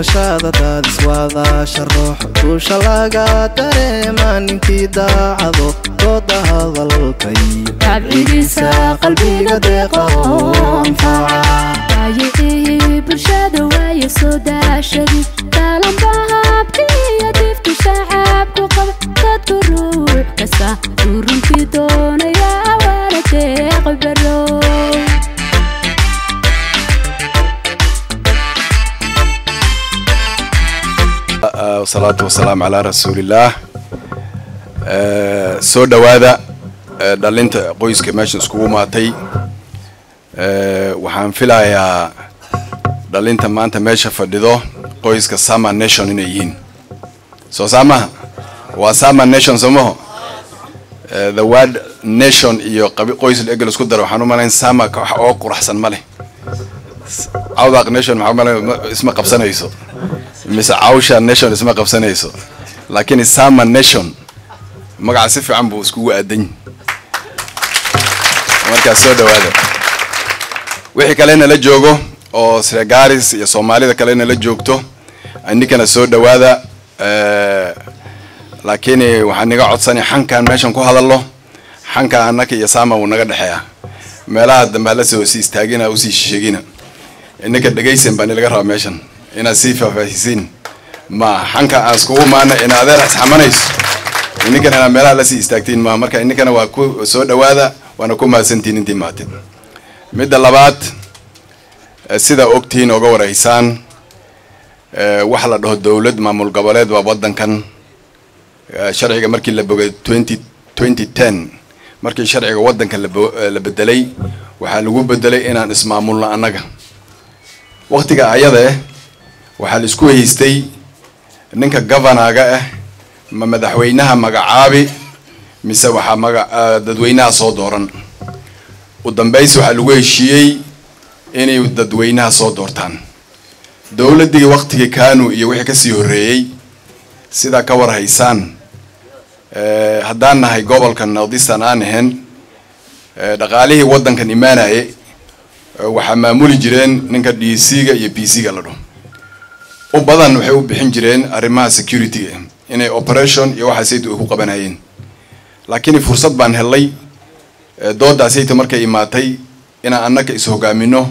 doorashada daadiswaadaasha ruux guusha laga dareema ninkii daacado dooda hadalka iyo tabcigiisa qalbiga deeqa oo anfaca. Waayicii bulshada waaye soo daashadi. Daalanba wasalaatu wasalaamu calaa rasuulillaah soo dhowaada dhalinta qoyska meesha iskugu maatay waxaan filayaa dhalinta maanta meesha fadhido qoyska sama nation inay yihiin. Soo saamaha waa sama nation somaho the word nation iyo qoys egel isku daro waxaan u malayn sama wax oo quraxsan ma leh. Cawdaq nation maxaa umalayn isma qabsanayso mise cawsha nation isma qabsanayso laakiin sama nation magaca si fiican buu iskugu aadan markaas soo dhawaada wixii kalena la joogo oo sregaris iyo soomaalida kalena la joogto ininkana soo dhawaada laakiin waxaan naga codsanay xankan meeshan ku hadalno xanka anaka iyo sama wuu naga dhexeeya. Meelaha dambe hala soo si istaagina u sii sheegina ininka dhegaysan baa nilaga rabaa meeshan inaad sii faahfaahisiin ma xanka aan iskugu maana in adeer isxamanayso ininkana inaad meelaha la sii istaagtiin ma marka ininkana waa ku soo dhawaada waana ku mahadsantiin intii maatid. Midda labaad sida ogtihiin oga waraysaan waxa la dhaho dowlad maamul goboleed waa wadankan sharciga markii la bogay twenty twenty ten markii sharciga wadanka la bedelay waxaa lagu bedelay inaan ismaamulno annaga. Waktiga ayada eh waxaa la isku haystay ninka governaga ah ma madaxweynaha magacaabi mise waxaa maga dadweynaha soo dooran. U dambays waxaa lagu heshiiyey inay dadweynaha soo doortaan. Dowladdii waktigii kanu iyo wixii ka sii horreeyey sidaa ka war haysaan haddaan nahay gobolka northeastern aan ahayn dhaqaalihii waddankan imaanaye waxaa maamuli jireen ninka d c ga iyo b c ga la dhaho u badan waxay u bixin jireen arrimaha security-ga inay operation iyo waxaasayta ay ku qabanayeen. Laakiin fursad baan helay doodaasayta markay imaatay inaan annaka is hogaamino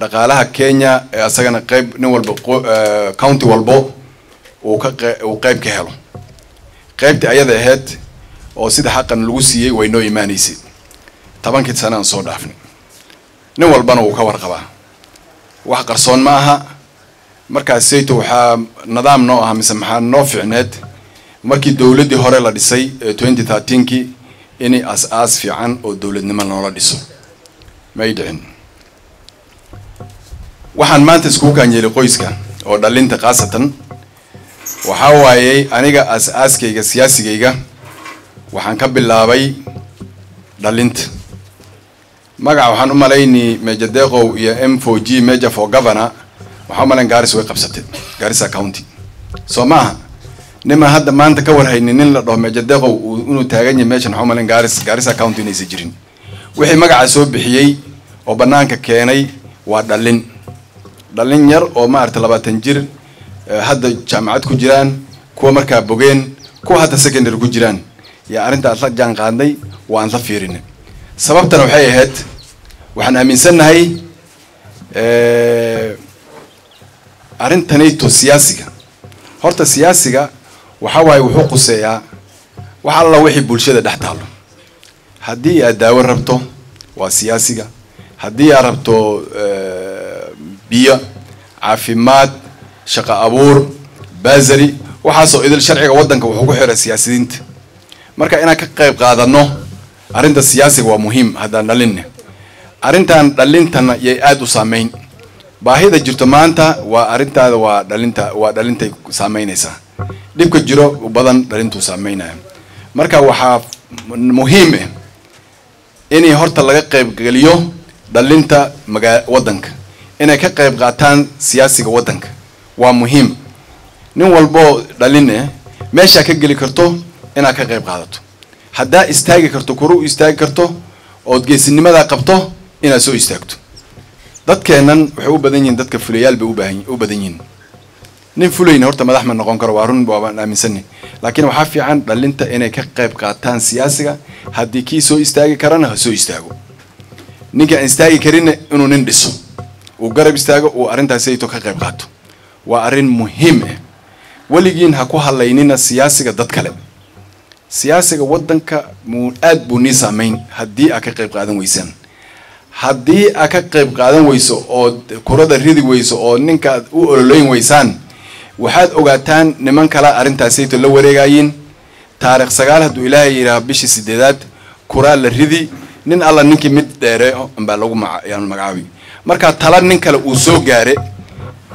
dhaqaalaha kenya ee asagana qayb nin walba county walbo uu ka uu qayb ka helo. Qaybtii ayada ahayd oo sida xaqan lagu siiyey way noo imaanaysay tobankii sane aan soo dhaafnay. Nin walbana wuu ka warqabaa. Wax qarsoon ma aha markaas sayto waxaa nidaam noo aha mise maxaa noo ficneed markii dowladdii hore la dhisay ee twenty thirteenkii inay as-aas fiican oo dowladnimo noola dhiso. May dhicin? Waxaan maanta iskugu kaanyeelay qoyska oo dhalinta khaasatan. Waxaa waayey aniga as-aaskayga siyaasigayga waxaan ka bilaabay dhalinta magaca waxaan u malayni meja deqow iyo m four g major for governor waxaa u malayn garis way qabsatay. Garissa county. Soo maaha nima hadda maanta ka warhayni nin la dhaho meja deqow inuu taagan meeshan waxaa u malayn garis garissa county inaysan jirin. Wixii magaca soo bixiyey oo banaanka keenay waa dhalin. Dhalin yar oo maarata labaatan jir hadda jaamacad ku jiraan kuwa markaa bogeen kuwa hadda secondary ku jiraan. Yaa arrintaas la jaan qaadnay waan la fiirinay sababtana waxay ahayd waxaan aaminsannahay arrintanayto siyaasiga. Horta siyaasiga waxa waaye wuxuu quseeyaa wax alla wixii bulshada dhex taalo haddii aad daawo rabto waa siyaasiga. Haddii aad rabto biyo caafimaad shaqo abuur basary waxaasoo idil sharciga waddanka wuxuu ku xiray siyaasiyiinta. Marka inaan ka qayb qaadano arrinta siyaasiga waa muhiim haddaan dhalinne arrintan dhalintana yay aada u saameyn baahida jirto maanta waa arrintaada waa dhalinta waa dhalintay saameynaysaa dhibka jiro badan dhalintuu saameynaya marka waxaa muhiim ah inay horta laga qaybgeliyo dhalinta magaa waddanka. Inay ka qayb qaataan siyaasiga waddanka. Waa muhiim. Nin walboo dhalin eh meeshaa ka geli karto inaad ka qayb qaadato. Haddaa istaagi karto kuru istaagi karto ood geesinimadaa qabto inaad soo istaagto dadkeennan waxay u badan yihiin dadka fulayaal bay ubaahan u badan yihiin. Nin fulayna horta madax ma noqon karo waa run waabaan aaminsani. Laakiin waxaa fiican dhalinta inay ka qayb qaataan siyaasiga. Haddii kii soo istaagi karana ha soo istaago. Ninka aan istaagi karinna inuu nin dhiso. Uu garab istaago uu arrintaasayto ka qayb qaato. Waa arrin muhiim ah weligiin ha ku hadlaynina siyaasiga dad kale. Siyaasiga waddanka aad buu nii saameyn. Haddii aa ka qayb qaadan weysaan haddii aa ka qayb qaadan weyso oo kurada ridi weyso oo ninka u ololeyn weysaan waxaad ogaataan niman kala arrintaasayto la wareegayiin taarikh sagaal hadduu ilaahay yidhaah bishii sideedaad kuraa la ridi nin alla ninkii mid dheere baa lagu magacaabi markaa tala nin kale uu soo gaare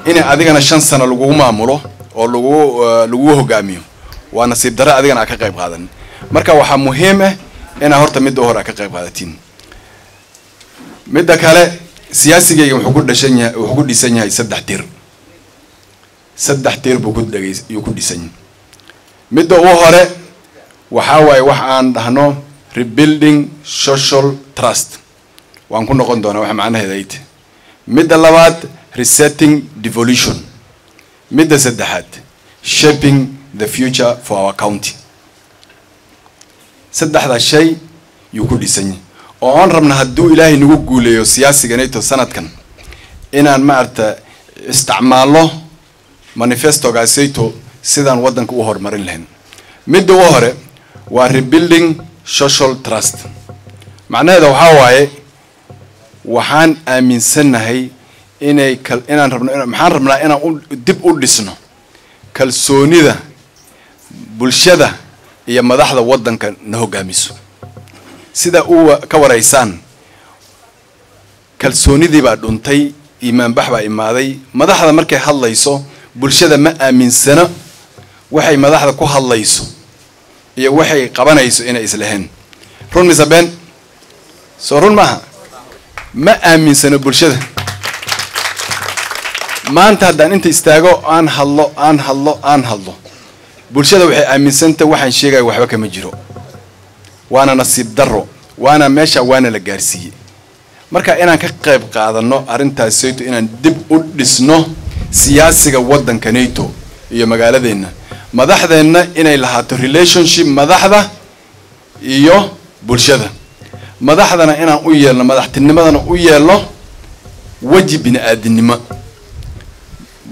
in adigana shan sano lagugu maamulo oo lagu lagugu hogaamiyo. Waa nasiib darre adigana aa ka qayb qaadan. Marka waxaa muhiim ah inaa horta midda hore aa ka qayb qaadatiin midda kale siyaasigayga wuxuu ku dhashan yahay wuxuu ku dhisan yahay saddex tir saddex tir buu yuu ku dhisan yahay. Midda ugu hore waxaa waaye wax aan dhahno rebuilding social trust. Waan ku noqon doonaa wax macnaheeda ay tahay. Midda labaad resetting devolution. Midda saddexaad shaping the future for our county. Saddexdaa shay yuu ku dhisan yahay oo aan rabna hadduu ilaahay nagu guuleeyo siyaasiganayto sanadkan inaan maaragta isticmaalno manifestogaasayto sidaan waddanka u horumarin lahayn. Midda ugu hore waa rebuilding social trust. Macnaheeda waxaa waaye waxaan aaminsannahay inay inaan rabno maxaan rabnaa inaan u dib u dhisno kalsoonida bulshada iyo madaxda waddanka na hogaamiso sida u ka waraysaan. Kalsoonidii baa dhuntay iimaanbax baa imaaday. Madaxda markay hadlayso bulshada ma aaminsano. Waxay madaxda ku hadlayso iyo waxay qabanayso inay islaheen run mise been soo run maaha. Ma aaminsano bulshada. Maanta haddaan inta istaago aan hadlo aan hadlo aan hadlo. Bulshada waxay aaminsantah waxaan sheegaya waxba kama jiro waana nasiib darro waana meesha waana la gaarsiiyey. Marka inaan ka qayb qaadano arrintaas sayto inaan dib u dhisno siyaasiga waddanka nato iyo magaaladeenna madaxdeenna inay lahaato relationship madaxda iyo bulshada. Madaxdana inaan u yeelno madaxtinimadana u yeelno weji bini aadinimo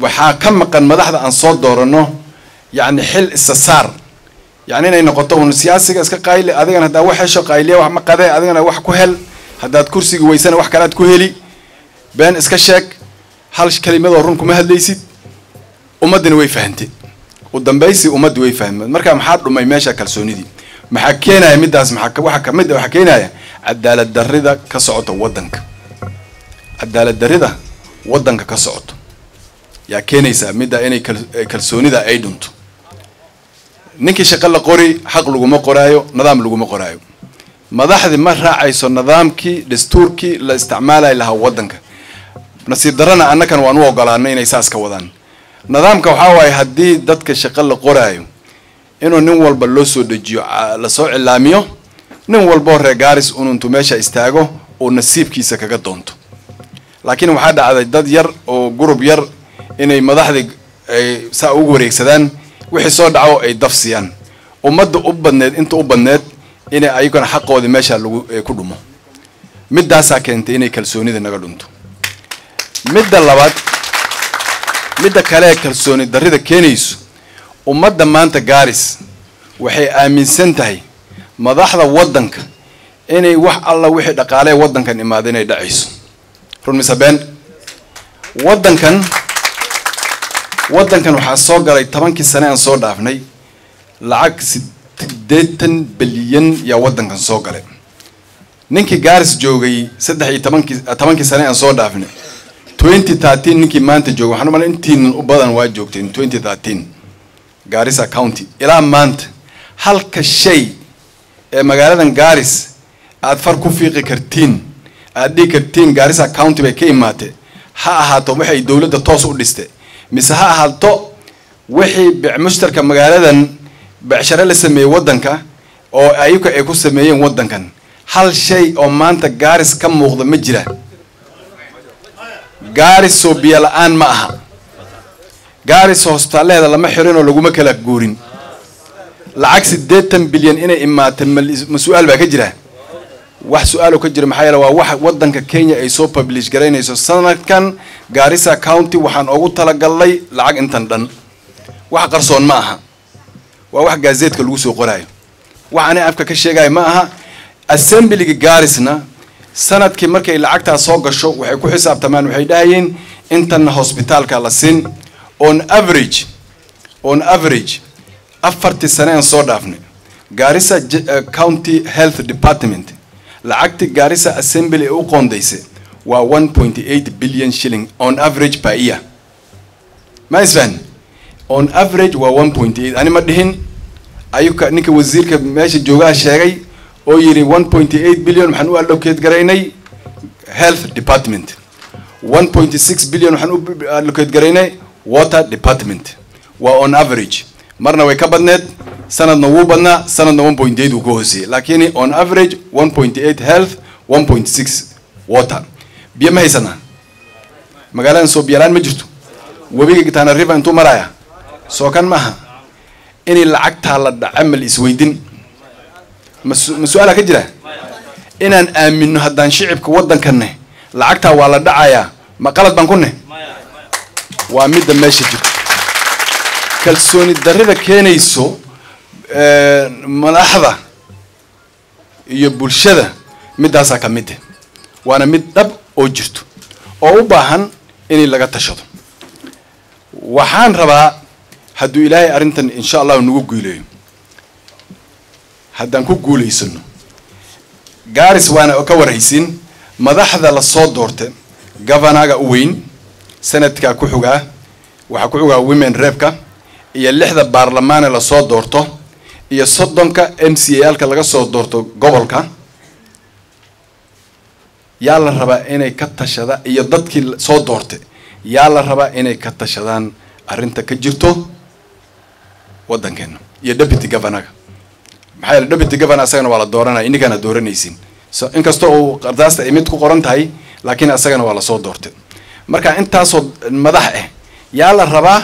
waxaa ka maqan madaxda aan soo dooranno yacni xil isa saar yacni inay noqoto un siyaasiga iska qayli adigana haddaa wax hesho qayliya wax ma qadee adigana wax ku hel. Haddaad kursiga weysana wax kalead ku heli. Been iska sheeg hal kelimadoo run kuma hadlaysid. Ummaddina way fahantay u dambaysi ummaddi way fahmeen. Marka maxaa dhumay meesha kalsoonidii? Maxaa keenaya middaas maxaa waxa ka mid waxaa keenaya? Cadaalad darrida ka socota waddanka. Cadaalad darrida waddanka ka socoto. Yaa keenaysaa midda inay kalsoonida ay dhunto ninkii shaqo la qori xaq laguma qoraayo nidaam laguma qoraayo. Madaxdii ma raacayso nidaamkii dastuurkii la isticmaalayi lahaa waddanka. Nasiib darrana annakan waan u ogolaanay inay saas ka wadaan. Nidaamka waxaa waaye haddii dadka shaqo la qoraayo inuu nin walba loo soo dejiyo la soo cilaamiyo nin walboo reer gaaris ununtu meesha istaago oo nasiibkiisa kaga doonto. Laakiin waxaa dhacday dad yar oo gurub yar inay madaxdii saa ugu wareegsadaan wixii soo dhaco ay daf siiyaan ummadda u badneed inta u badneed inay ayagana xaqoodii meesha lagu ku dhumo. Middaasaa keentay inay kalsoonida naga dhunto. Midda labaad midda kale ee kalsooni darrida keenayso ummadda maanta gaaris waxay aaminsan tahay madaxda waddanka inay wax alla wixii dhaqaalee waddankan imaada inay dhacayso. Run mise been waddankan waddankan waxaa soo galay tobankii sane aan soo dhaafnay. Lacag sideetan bilyan yaa waddankan soo galay. Ninkii gaaris joogay saddex iyo tobankii tobankii sane aan soo dhaafnay. twenty thirteen ninkii maanta joogay waxaan umala intiinan u badan waa joogteen twenty thirteen. Gaarisa county ilaa maanta halka shay ee magaaladan gaaris aad far ku fiiqi kartiin aad dhigi kartiin gaarisa county bay ka imaatee. Ha ahaato waxay dowladda toos u dhiste mise ha ahaato wixii mushtarka magaaladan becshare la sameeyey waddanka oo ayuka ay ku sameeyeen waddankan. Hal shay oo maanta gaaris ka muuqda ma jira. Gaaris soo biyo la'aan ma aha. Gaaris hosbitaalaheeda lama xirin oo laguma kala guurin. Lacag siddeetan bilyan inay imaata ma su'aal baa ka jira wax su'aalo ka jira maxaa yeele waa wax waddanka kenya ay soo publish garaynayso. Sanadkan gaarisa county waxaan ugu talagalnay lacag intan dhan. Wax qarsoon ma aha. Waa wax gaazeedka lagu soo qoraayo wax ani afka ka sheegayo ma aha. Assemblyga gaarisna sannadkii markay lacagtaa soo gasho waxay ku xisaabtamaan waxay dhahayeen intanna hosbitaalka la siin on average on average afartii sane aan soo dhaafnay gaarisa county health department lacagtii gaarisa assembly ee u qoondaysay waa one point eight billion shilling on average per year. Ma isfahan on average waa one point eight. Ani ma dhihin? Ayuka ninka wasiirka meesha joogaha sheegay oo yidhi one point eight billion waxaan u allocate garaynay health department. one point six billion waxaan u allocate garaynay water department. Waa on average marna way ka badneed sanadna wuu badnaa sanadna one point eight wuu ka hooseeyey laakiin on average one point eight health one point six water. Biyo ma haysanaa magaaladan soo biyalaan ma jirto? Webiga tana river intuu maraya soo kan maaha inay lacagtaa la dhaca mal isweydin ma su'aalaa ka jira? Inaan aamino haddaan shicibka waddankanne lacagtaa waa la dhacayaa. Ma qalad baan ku ne? Waa midda meesha jirto kalsooni darrida keenayso madaxda iyo bulshada middaasaa ka mid eh. Waana mid dhab oo jirto oo u baahan in laga tashado. Waxaan rabaa hadduu ilaahay arrintan insha allahu nagu guuleeyo haddaan ku guulaysano gaaris waana ka warhaysiin madaxda la soo doorta governaga u weyn sanadkaa ku xugaa waxaa ku xugaa women reebka iyo lixda baarlamaane la soo doorto iyo soddonka m c alka laga soo doorto gobolka yaa la rabaa inay ka tashadaan iyo dadkii soo doortay yaa la rabaa inay ka tashadaan arrinta ka jirto waddankeena iyo deputy governaga maxaa yeele deputy governor asagana waa la dooranaya ininkaana dooranaysin so inkastoo uu qardaasta ay mid ku qoran tahay laakiin asagana waa la soo doortay. Marka intaasoo madax ah yaa la rabaa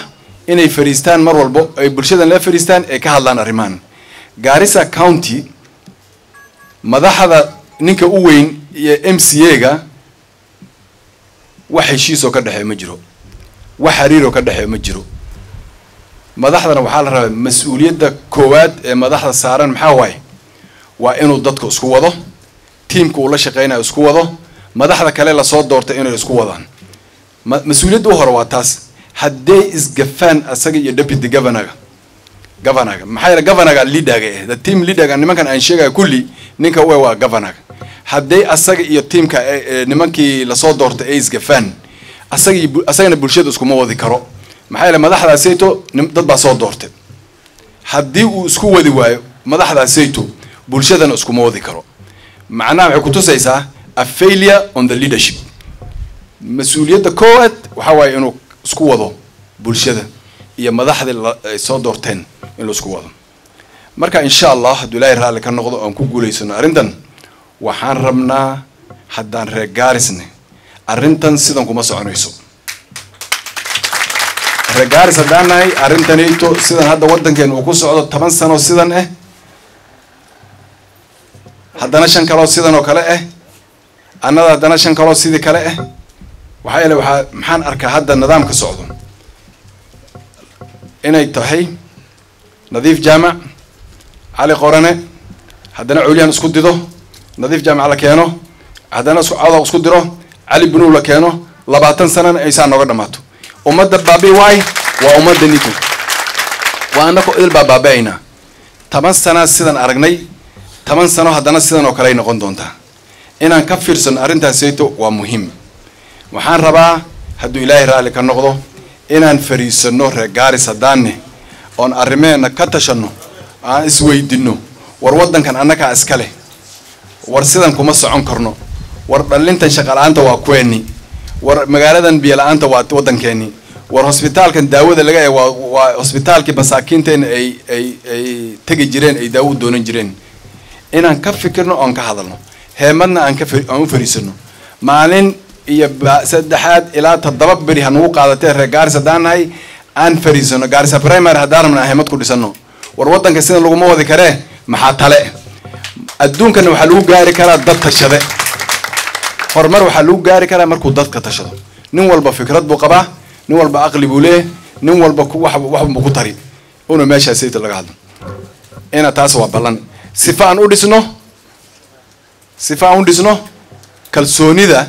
inay fariistaan mar walbo ay bulshadan la fariistaan ay ka hadlaan arrimahan gaarisa county madaxda ninka u weyn iyo m c a ga wax heshiisoo ka dhexeeya ma jiro. Wax xiriiroo ka dhexeeya ma jiro. Madaxdana waxaa la rabaa mas'uuliyadda koowaad ee madaxda saaran maxaa waaye? Waa inuu dadka isku wado tiimka uu la shaqeynayo isku wado madaxda kale la soo doortay inay isku wadaan. Mas'uuliyadda u hore waa taas hadday isgafaan asaga iyo deputy governaga governaga maxaa yeele governaga leaderga eh the team leaderga nimankan aan sheegaya kulli ninka u waa governaga hadday asaga iyo tiimka nimankii la soo doortay ay isgafaan asaga iyo asagana bulshada iskuma wadi karo. Maxaa yeele madaxdaasayto dad baa soo doortay. Haddii uu isku wadi waayo madaxdaasayto bulshadana iskuma wadi karo. Macnaha waxay kutusaysaa a failure on the leadership. Mas'uuliyadda koowaad waxaa waaye inuu isku wado bulshada iyo madaxdii ay soo doorteen in la isku wado. Marka insha allah hadduu ilaahay raalli ka noqdo aan ku guulaysano arrintan waxaan rabnaa haddaan reer gaarisne arrintan sidan kuma soconayso. Reer gaaris haddaan nahay arrintanayto sidan hadda waddankeena uu ku socdo toban sano sidan ah haddana shan kaloo sidan oo kale ah annada haddana shan kaloo sidii kale ah waxaa yeele waxaa maxaan arkaa hadda nidaamka socdo. Inay tahay nadiif jaamac cali qorane haddana culiyahan isku dido nadiif jaamac la keeno haddana codoq isku diro cali bunuw la keeno labaatan sanana aysaa nooga dhammaato. Ummadda baabi waay waa ummadda nito waa anako idil baa baabi'aynaa toban sanaa sidan aragnay toban sano haddana sidan oo kale ay noqon doontaa. Inaan ka fiirsano arrintaasayto waa muhiim waxaan rabaa hadduu ilaahay raalli ka noqdo inaan fariisano reer gaaris haddaanne oon arrimeena ka tashanno aan isweydinno war waddankan annagaa iska leh. War sidan kuma socon karno war dhallintan shaqala-aanta waa kuweeni war magaaladan biyola-aanta waa waddankeeni war hosbitaalkan daawada laga e waa hosbitaalkii masaakiinteena ay ay ay tegi jireen ay daawo doonan jireen. Inaan ka fikirno oon ka hadalno. Heemadna aan ka aan u fariisano maalin iyo saddexaad ilaa toddoba beri hanugu qaadatee reer gaaris haddaan nahay aan fariisano gaarisa primary haddaan rabna ahimad ku dhisano war waddanka sida laguma wadi karee maxaa tale? Adduunkana waxaa lagu gaari karaa dad tashade. Horumar waxaa lagu gaari karaa markuu dadka tashado. Nin walba fikrad buu qabaa nin walba aqli buu leeyahy nin walba waxbuu ku tari. Una meeshaas sayta laga hadlo. Ina taas waa ballan. Sifa aan u dhisno sifa aan u dhisno kalsoonida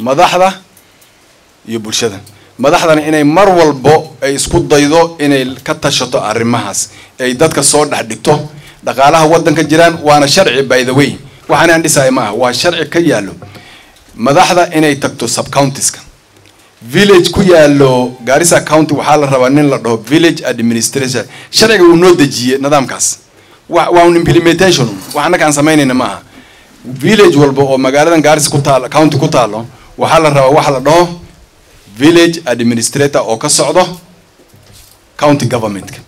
madaxda iyo bulshada. Madaxdana inay mar walbo ay isku daydo inay ka tashato arrimahaas ay dadka soo dhex dhigto dhaqaalaha waddanka jiraan waana sharci by the way. Waxaan aan dhisaya ma aha waa sharci ka yaallo. Madaxda inay tagto subcountiska village ku yaallo garissa county waxaa la rabaa nin la dhaho village administration. Sharciga uu noo dejiyey nidaamkaas. Wa waa un implementation. Wax annaka aan samaynayna ma aha village walba oo magaaladan garissa ku taalo county ku taalo waxaa la rabaa waxa la dhaho village administrator oo ka socdo county governmentka.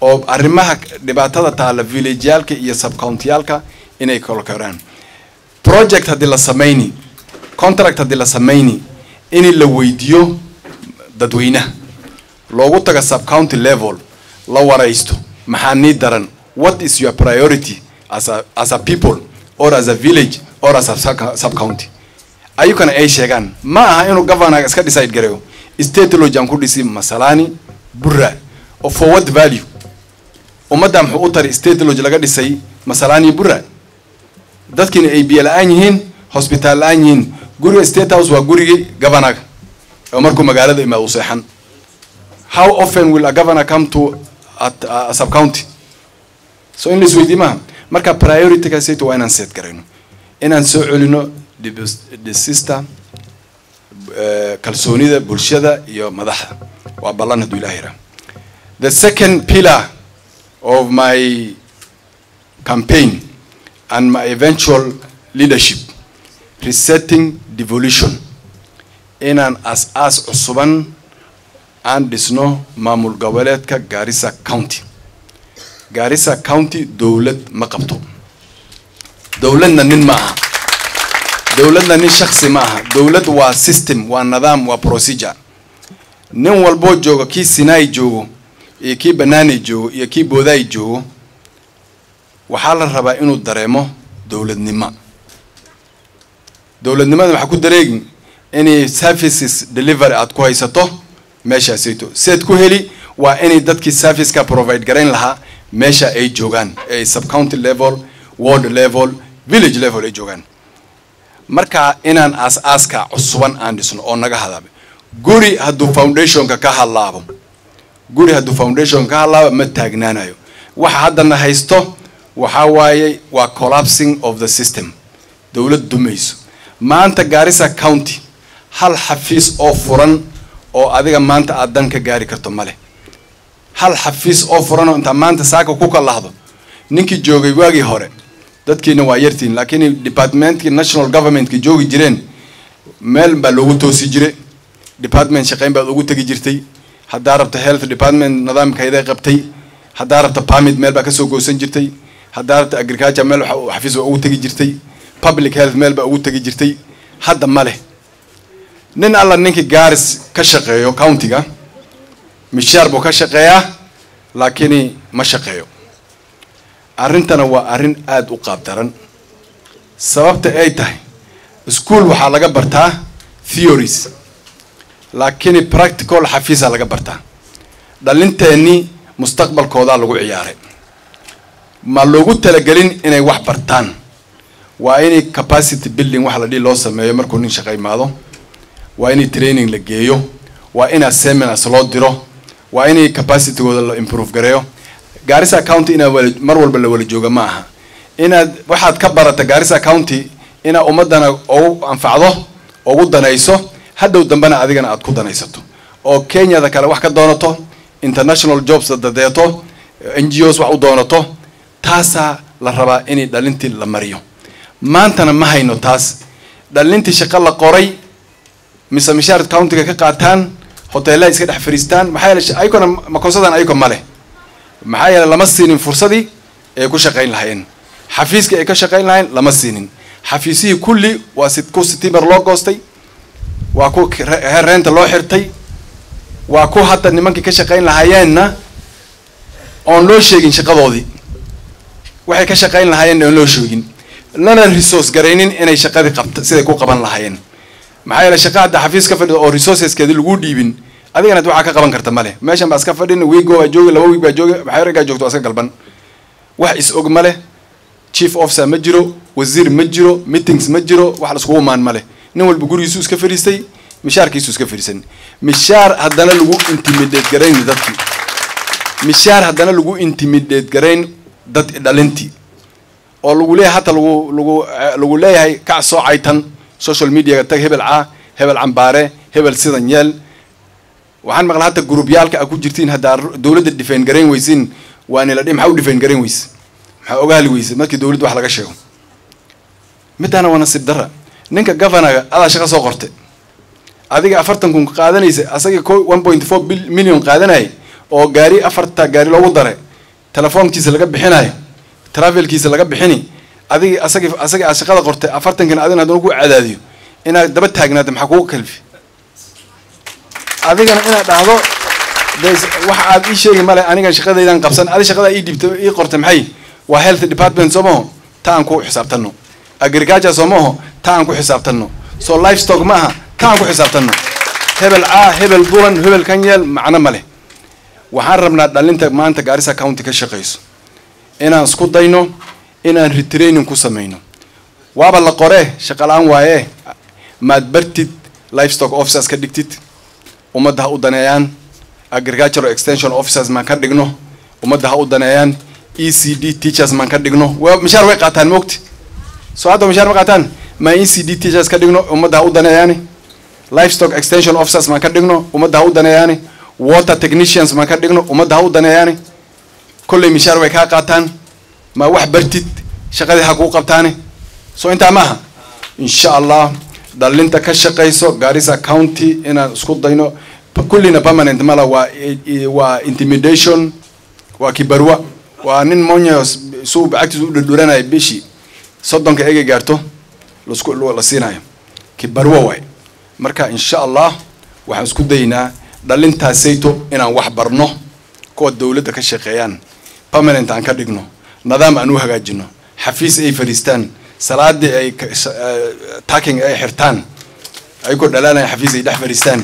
Oo arrimaha dhibaatada taala villageyaalka iyo subcountiyaalka inay kala koraan project haddii la samayni contract haddii la samayni in la weydiiyo dadweynaha. Loogu taga subcounty level la waraysto maxaa nii daran? What is your priority as a, as a people or as a village or as a sub- subcounty ayukana ay sheegaan? Ma aha inuu governor iska decide gareeyo. State lodge aan ku dhisi masalani burra oo for what value? Ummadda muxuu u tari state lodge laga dhisay masalani burra? Dadkiina ay biyo la'aan yihiin hosbitaal la'aan yihiin. Guriga state house waa gurigii governaga oo markuu magaalada imaado u seexan. How often will a governor come to a subcounty? So in la isweydiye maaha marka priority-ga waa inaan seet garayno inaan soo celino dhisista eh, kalsoonida bulshada iyo madaxda waa ballan hadduu ilaah yiraa the second pillar of my campaign and my eventual leadership resetting devolution inaan as-aas cusuban aan dhisno maamul goboleedka garissa county. Garissa county dowlad ma qabto. Dowladna nin ma aha dowladna nin shaksi ma aha dowlad waa system waa nidaam waa procedure. Nin walboo joogo kii sinai joogo iyo kii banaani joogo iyo kii boodaay joogo waxaa la rabaa inuu dareemo dowladnimo dowladnimada waxaa ku dareegi inay services delivery aad ku haysato meeshaasayto siaad ku heli waa inay dadkii serviceka provide garayn lahaa meesha ay joogaan. Ay subcounty level ward level village level ay joogaan marka inaan aas-aaska cusuban aan dhisno oo naga hadaaba guri hadduu foundationka ka hadlaabo guri hadduu foundationka ka hadlaabo ma taagnaanayo. Waxa haddana haysto waxaa waaye waa collapsing of the system. Dowlad dumayso maanta garissa county hal xafiis oo furan oo adiga maanta aad dan ka gaari karto male hal xafiis oo furan oo intaa maanta saaka ku kalahdo ninkii joogay waagii hore dadkiina waa yartiin laakiin departmentkii national governmentka joogi jireen meel baa loogu toosi jire. Department shaqayn baad ugu tegi jirtay. Haddaa rabta health department nidaamkayday qabtay. Haddaa rabta permit meel baa ka soo goosan jirtay. Haddaa rabta agriculture meel xafiis waa ugu tegi jirtay. Public health meel baa ugu tegi jirtay. Hadda ma leh. Nin alla ninkii gaaris ka shaqeeyo countiga mishaar buu ka shaqeeyaa laakiin ma shaqeeyo arrintana waa arrin aada u qaabdaran. Sababta ay tahay school waxaa laga bartaa theories laakiin practical xafiisa laga bartaa. Dhalinteennii mustaqbalkoodaa lagu ciyaaray ma loogu talagelin inay wax bartaan. Waa inay capacity building wax la dhihi loo sameeyo markuu nin shaqo imaado. Waa inay training la geeyo. Waa inaa seminars loo diro. Waa inay capacitygooda la improve gareeyo garissa county inaa wala mar walba la wala jooga ma aha. Inaad waxaad ka barata garissa county inaa ummadana ugu anfacdo ugu danayso hadhow dambena adigana aad ku danaysato. Oo kenyada kale wax ka doonato international jobs dadeeto n g os wax u doonato taasaa la rabaa inay dhalintii la mariyo. Maantana ma hayno taas. Dhalintii shaqo la qoray mise mishaar countiga ka qaataan hoteelaha iska dhex fariistaan maxaa yeele ayagona makonsadan ayago ma leh maxaa yeele lama siinin fursadii ay ku shaqayn lahaayeen. Xafiiskii ay ka shaqayn lahayn lama siinin. Xafiisihii kulli waa si ku sitimer loo goostay waa ku reenta loo xirtay waa ku hadda nimankii ka shaqayn lahaayeenna oon loo sheegin shaqadoodii. Waxay ka shaqayn lahaayeenna oon loo sheegin. Lana resource garaynin inay shaqadii qabta siday ku qaban lahaayeen. Maxaa yeele shaqa hadda xafiis ka fadhida oo resourceskeedi lagu dhiibin adigana waxaa ka qaban karta male. Meeshan baa iska fadhin wiigo baa joogi laba wiig baa joogi maxay raggaa joogto waa iska galban. Wax is og male chief officer ma jiro wasiir ma jiro meetings ma jiro wax laiskugu imaan male. Nin walba gurigiisu iska fadhiistay mishaarkiisu iska fadhiisan mishaar haddana lagu intimidate garayn dadkii mishaar haddana lagu intimidate garayn dad dhalintii oo lagu leeyahay hata lagu lagu lagu leeyahay kac soo caytan social mediaga tag hebel caa hebel cambaare hebel sidan yeel waxaan maqlaa hata gruubyaalka a ku jirtiin haddaa dowladda defend garayn weysin waa nila dhi maxaa u defend garayn weyse maxaa ogaali weyse markii dowladda wax laga sheego. Midaana waa nasiib dara ninka governaga adaa shaqo soo qorte. Adiga afartan kun qaadanaysa asagii ko one point four million qaadanaya oo gaari afarta gaari loogu dare telefoonkiisa laga bixinayo travelkiisa laga bixini adigi asagi asagi aad shaqada qortay afartankan adina haddana ku cadaadiyo. Inaad daba taagnaata maxaa kugu kalfi adigana inaad dhahdo waxa aad ii sheegi male anigan shaqadaydan qabsan. Adi shaqada ii dhiibta ii qortay maxay? Waa health department soo maho ta aan ku xisaabtano agriculture soo maho ta aan ku xisaabtano so livestock ma aha? Ta aan ku xisaabtano hebel caa hebel dulan hebel kan yeel macno male waxaan rabnaa dhalinta maanta gaarisa county ka shaqayso inaan isku dayno inaan retraining ku samayno. Waaba la qoree? Shaqalaan waaye maad bartid livestock officers ka dhigtid ummadda ha u daneeyaan agricultural extension officers maan ka dhigno ummadda ha u daneeyaan e c d teachers maan ka dhigno. Wa mishaar way qaataan moogti. Soo hadda mishaar ma qaataan maa e c d teachers ka dhigno ummadda ha u daneeyaani. Livestock extension officers maan ka dhigno ummadda ha u daneeyaani. Water technicians maan ka dhigno ummadda ha u daneeyaani. Kolley mishaar way kaa qaataan. Ma wax bartid shaqadii ha kuu qabtaani. Soo intaa maaha insha allah dhalinta ka shaqayso garissa county inaan isku dayno. Kullina permanent mala waa waa intimidation waa kibarwa waa nin monyos suu bacagtiisa u dhurdhuranaya bishii soddonka egay gaarto lasku la siinayo. Kibarwa waay. Marka insha allah waxaan isku daynaa dhalintaasayto inaan wax barno kuwa dowladda ka shaqeeyaan. Permanent aan ka dhigno. Nidaam aan u hagaajino. Xafiis ay fadhiistaan salaadii ay taking ay xirtaan. Ayagoo dhalaalaya xafiis ay dhex fadhiistaan.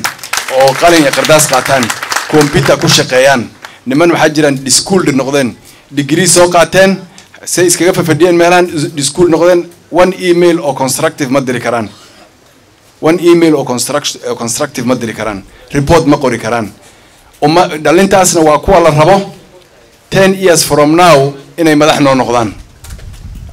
Oo qalin iyo qardaas qaataan. Computer ku shaqeeyaan. Niman waxaa jiraan dischooled noqdeen. Degree soo qaateen. Say iskaga fafadhiyeen meelahan dischool noqdeen. One email oo constructive ma diri karaan. One email oo constructive ma diri karaan. Report ma qori karaan. Uma dhalintaasna waa kuwa la rabo ten years from now inay madax noo noqdaan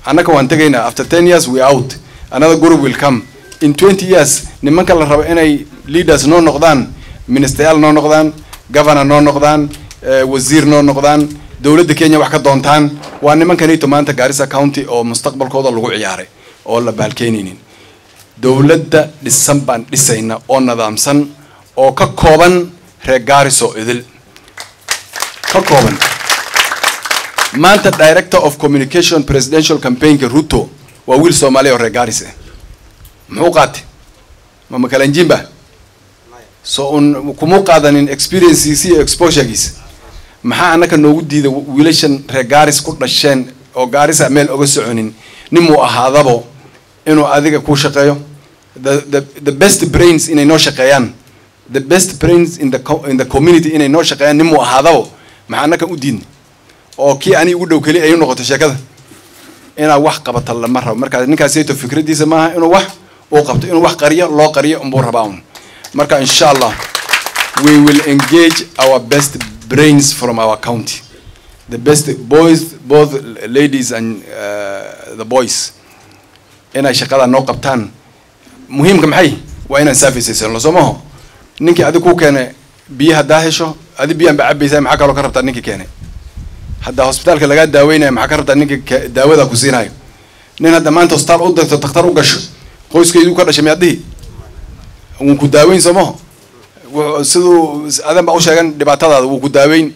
annaka waan tegaynaa. After ten years we out. Another group will come. In twenty years nimanka la rabo inay leaders noo noqdaan ministerial noo noqdaan governor noo noqdaan wasiir noo noqdaan dowladda kenya wax ka doontaan waa nimankanito maanta garissa county oo mustaqbalkooda lagu ciyaaray oo la baalkeenaynin. Dowladda dhisan baan dhisayna oo nidaamsan oo ka kooban reer gaariso idil. Ka kooban maanta director of communication presidential campaignka ruto waa wiil soomaaliya oo reer gaaris ah muxuu qaatay ma makalanjimba so un kumuu qaadanin experiencegiisa iyo exposuregiisa. Maxaa annaka noogu diida wiilashan reer gaaris ku dhasheen oo gaarisa meel oga soconin? Ninmuu ahaadabo inuu adiga ku shaqeeyo. The best brains inay noo shaqeeyaan. The best brains in the in the community inay noo shaqeeyaan. Ninmuu ahaadabo maxaa annaka u diidna oo kii ani ugu dhow keli ay u noqoto sheekada. Inaad wax qabata lama rabo. Markaa ninkaasayto fikradiisa maaha inuu wax uu qabto inuu wax qariyo loo qariyo unbuu rabaa un marka insha allah we will engage our best brains from our county. The best boys both ladies and uh, the boys. Inay shaqada noo qabtaan. Muhiimka maxay? Waa inaan servicesno soo ninkii adi ku keene biyo haddaa hesho adi biyaan ba cabaysaa maxaa kaloo ka rabtaa ninkii keene haddaa hosbitaalka lagaa daaweynaya maxaa ka rabtaa ninka daawada ku siinayo? Nin hadda maanta hosbitaal u dagto daktar u gasho qoyskeedu ka dhashay miyaad dhihi? Wuu ku daaweyn soo siduu adan baa u sheegan dhibaatadaada wuu ku daaweyn.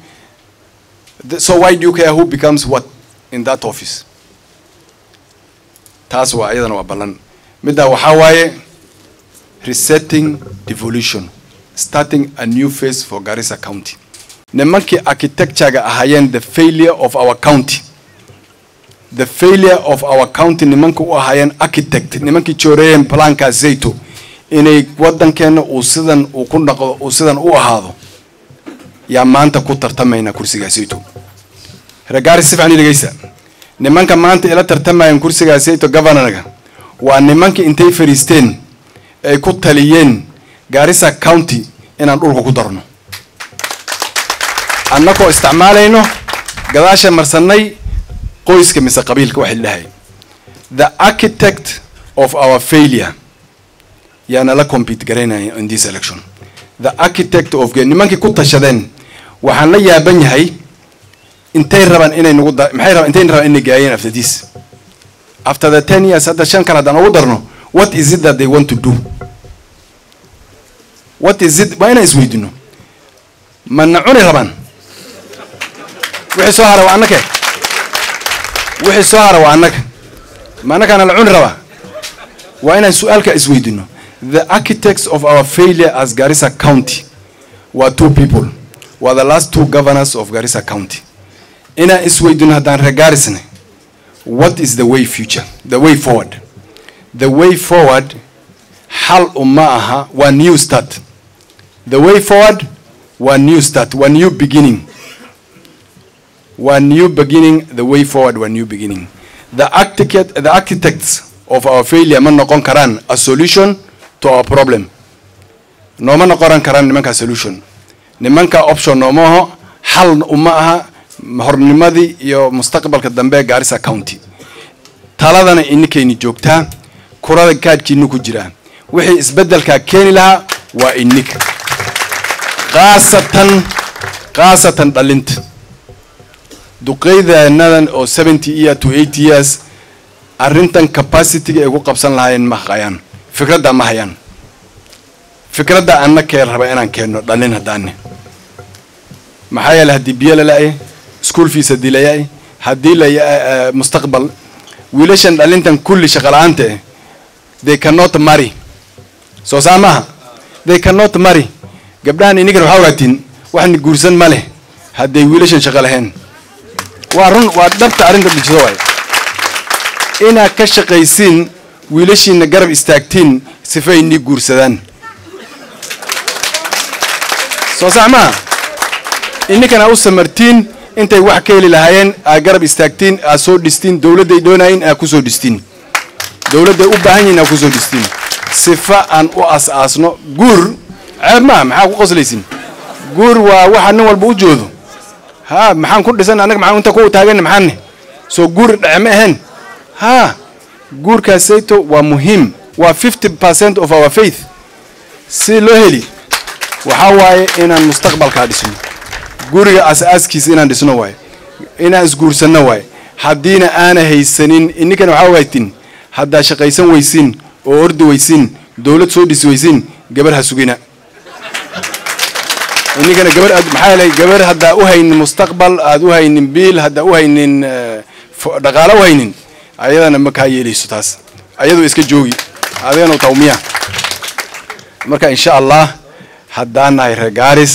So why do you care who becomes what in that office? Taas waa iyadana waa ballan. Middaa waxaa waaye resetting devolution starting a new phase for garissa county nimankii architecturega ahaayeen the failure of our county. The failure of our county nimanka u ahaayeen architect nimankii jooreeyeen plankaa zayto inay waddankeena uu sidan uu ku dhaqdo uu sidan u ahaado. Yaa maanta ku tartamaynaa kursigaa zayto regaari si fiican ii dhegeysta nimanka maanta ila tartamayaan kursigaa zayto governorga. Waa nimankii intay fariisteen ay ku taliyeen garissa county inaan dhulka ku darno annakoo isticmaalayno gadaasha marsanay qoyska mise qabiilka waxa dhahay the architect of our failure. Yaana la compete garaynaya in this election. The architect of nimankii ku tashadeen waxaan la yaaban yahay intay rabaan inay nagu maxay rabaan intay rabaan inay gaayeen after this. After the ten years hadda shan kale haddaan ugu darno what is it that they want to do? What is it waa inaan isweydino mana cuni rabaan wixii soo hara waa annake wixii soo hara waa annaga. Ma annakaana la cuni rabaa? Waa inaan su'aalka isweydino the architects of our failure as garissa county waa two people. Waa the last two governors of garissa county. Inaan isweydino haddaan regarisne what is the way future? The way forward. The way forward xal uma aha waa new start. The way forward waa new start. Waa new beginning waa new beginning the way forward waa new beginning. The architect the architects of our failure ma noqon karaan a solution to our problem. Nooma noqoran karaan nimanka solution. Nimanka option noomaho xal uma aha hornimadii iyo mustaqbalka dambe garissa county. Taladana inikayni joogtaa kurada kaadkiinu ku jiraa wixii isbeddelkaa keeni lahaa waa inika khaasatan khaasatan dhalinta duqeydeenadan oo seventy year to eighty years arrintan capacityga ay ku qabsan lahaayeen ma hayaan. Fikradda ma hayaan. Fikradda anna kee raba inaan keenno dhalin haddaane maxaa yeele haddii biyo lala-ay school fees haddii laya-ay haddii la mustaqbal wiilashan dhalintan kulli shaqala-aanta eh they cannot marry. Soo saa maaha they cannot marry. Gabdhahan ininkan waxaa ogaatiin waxni guursan ma leh hadday wiilashan shaqo lahayn waa run waa dhabta arrinta dhijiso waay. Inaad ka shaqaysiin wiilashiina garab istaagtiin sifay inii guursadaan. Soo sax maaha ininkana u samartiin intay wax ka heli lahaayeen aad garab istaagtiin aad soo dhistiin dowladday doonayin aad ku soo dhistiin. Dowladday u baahan yihiin aad ku soo dhistiin. Sifa aan u as-aasno guur ceeb maaha maxaa ku qoslaysin? Guur waa waxa nin walba u joodo ha maxaan ku dhisan annaga maxaan inta ku taagan maxaanne soo guur dhace ma ahayn ha guurkaasayto waa muhiim. Waa fifty percent of our faith. Si loo heli waxaa waaye inaan mustaqbalkaa dhisno. Guriga as-aaskiisa inaan dhisno waaye. Inaan isguursanno waaye. Haddiina aana haysanin ininkana waxaa ogaatiin haddaa shaqaysan weysiin oo ordi weysiin dowlad soo dhisi weysiin gabar ha sugina ininkana gabar aad maxaa yeelay gabar haddaa u haynin mustaqbal aad u haynin biil haddaa u haynin dhaqaalo u haynin ayadana ma kaa yeelayso taas. Ayadu iska joogi. Adigana tawmiya. Marka insha allah haddaan nahay regaaris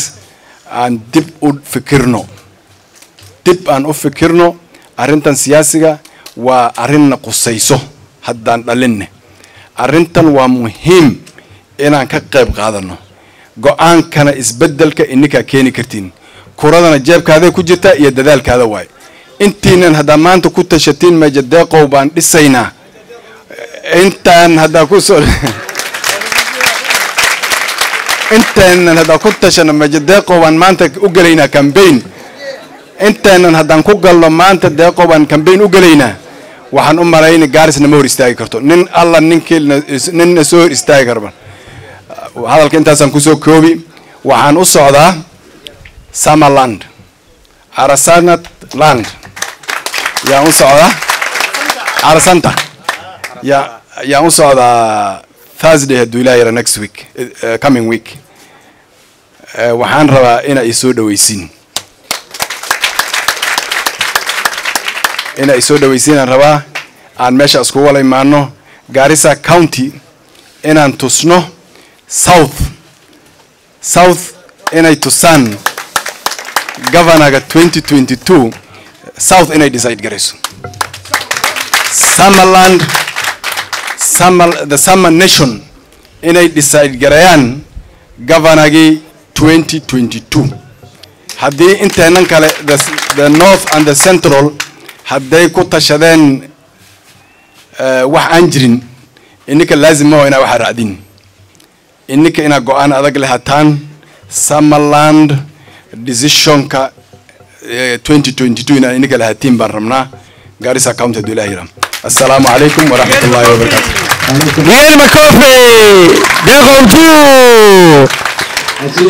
aan dib u fikirno. Dib aan u fikirno arrintan siyaasiga waa arrinna qusayso haddaan dhalinne. Arrintan waa muhiim inaan ka qayb qaadano go'aankana isbeddelka ininkaa keeni kartiin. Kuradana jeebkaaday ku jirtaa iyo dadaalkaada waay. Intiinan haddaa maanta ku tashatiin meejadeeqow baan dhisaynaa. Intaan haddaa ku soo inteenan haddaan ku tashano meejadeeqow baan maanta u gelaynaa cambaign inteenan haddaan ku galno maanta deeqow baan cambaign u gelaynaa. Waxaan u malayna gaarisna ma hor istaagi karto. Nin alla ninkii ninna soo hor istaagi karba hadalka intaasaan ku soo koobi waxaan u socdaa summerland. Arasanat land. Yaan u socdaa arasanta. Ya yaan u socdaa thursday hadduu ilaa yara next week uh, coming week. Uh, waxaan rabaa inaa isoo dhawaysiin inaa isoo dhawaysiinaan rabaa aan meesha iskugu wala imaano garissa county inaan tusno south. South inay tusaan governorga 2022 south inay decide garayso summerland summer the summer nation inay decide garayaan governorgii 2022 haddii inteenan kale the, north and the central hadday ku tashadeen eh, wax aan jirin ininka laazima inaa waxa raacdin ininka inaa go'aan adag lehataan summerland decisionka eh, 2022 inaa ininka lahatiin baan rabnaa garissa county hadduu ilaah yiraa assalaamu calaykum waraxmat ullahi wabarakaatu Miguel Macofe, Dejo